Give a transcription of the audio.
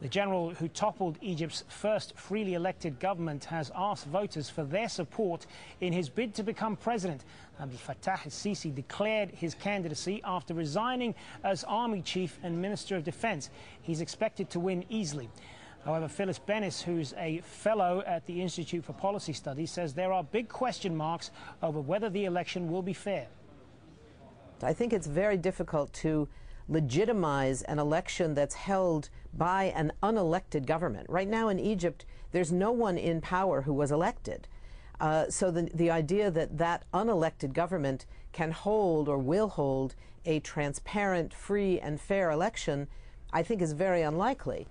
The general who toppled Egypt's first freely elected government has asked voters for their support in his bid to become president. Abdel Fattah el-Sisi declared his candidacy after resigning as army chief and minister of defense. He's expected to win easily. However, Phyllis Bennis, who's a fellow at the Institute for Policy Studies, says there are big question marks over whether the election will be fair. I think it's very difficult to legitimize an election that's held by an unelected government. Right now in Egypt, there's no one in power who was elected. Uh, so the, the idea that that unelected government can hold or will hold a transparent, free, and fair election, I think is very unlikely.